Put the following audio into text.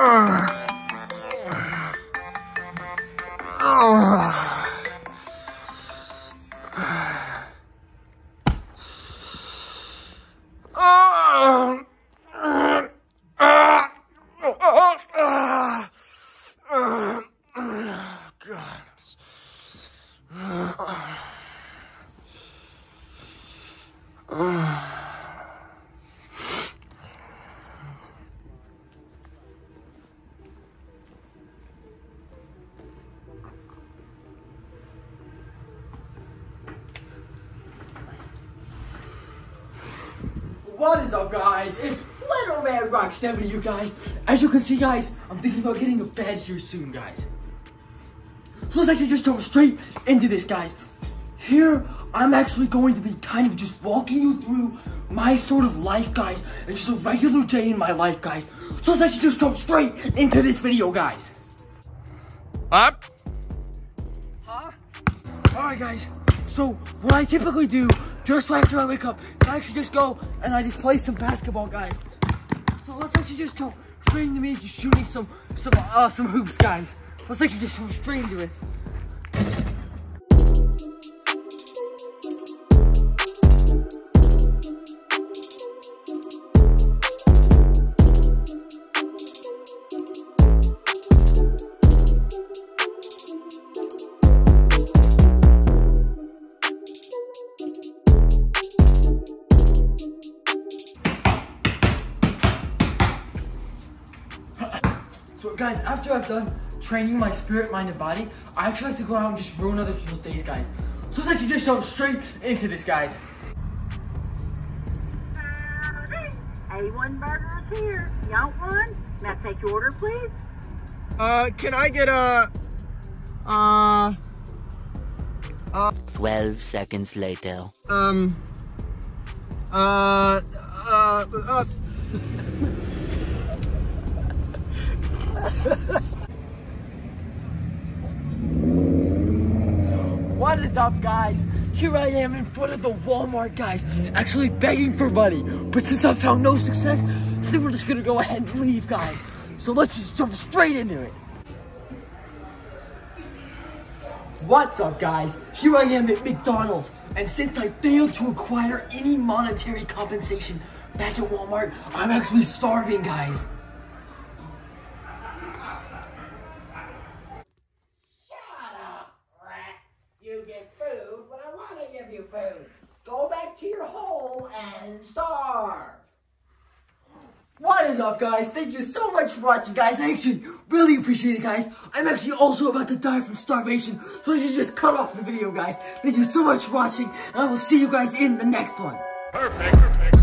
Oh, God. What is up, guys? It's Littlemanrocks7, you guys. As you can see, guys, I'm thinking about getting a bed here soon, guys. So let's actually just jump straight into this, guys. Here, I'm actually going to be kind of just walking you through my sort of life, guys, and just a regular day in my life, guys. So let's actually just jump straight into this video, guys. Up. Huh? Alright, guys. So, what I typically do just after I wake up is I actually just go and I just play some basketball, guys. So let's actually just go straight into me just shooting some some uh, some hoops, guys. Let's actually just go straight into it. So guys, after I've done training my spirit, mind, and body, I actually like to go out and just ruin other people's days, guys. So let's actually just jump straight into this, guys. A1 Burger is here. You want one? May I take your order, please? Uh, can I get a, uh, 12 seconds later. um, uh, uh, uh, What is up, guys? Here I am in front of the Walmart, guys, actually begging for money. But since I found no success, I think we're just gonna go ahead and leave, guys. So let's just jump straight into it. What's up, guys? Here I am at McDonald's, and since I failed to acquire any monetary compensation back at Walmart, I'm actually starving, guys. Shut up, rat. You get food when I want to give you food. Go back to your hole and starve. What is up, guys? Thank you so much for watching, guys. I actually really appreciate it, guys. I'm actually also about to die from starvation, so let's just cut off the video, guys. Thank you so much for watching, and I will see you guys in the next one. perfect, perfect.